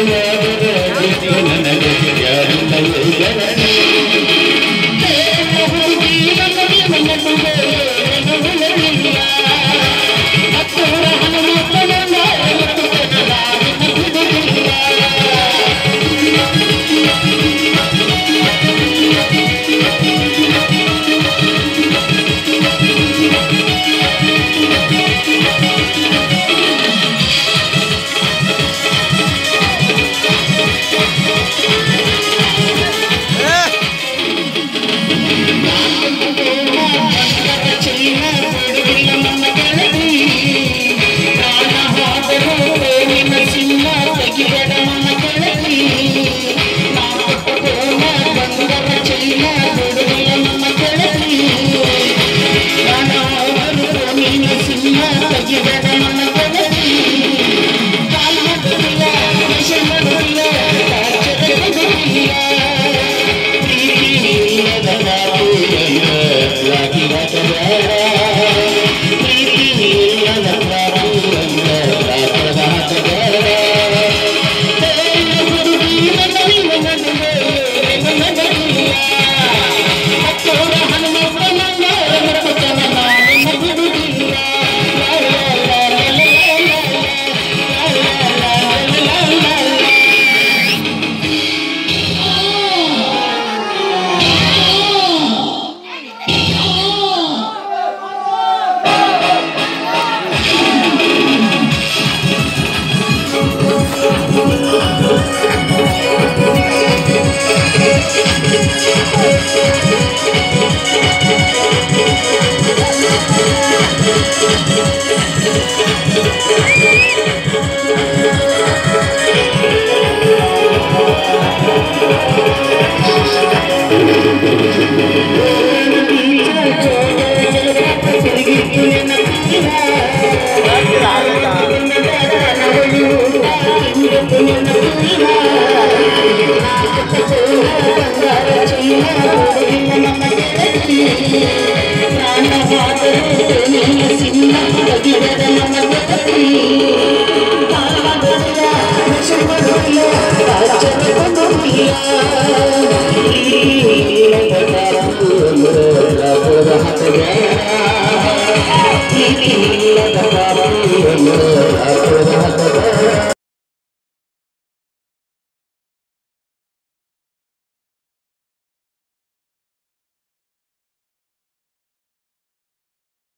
Yeah. Amen. I'm not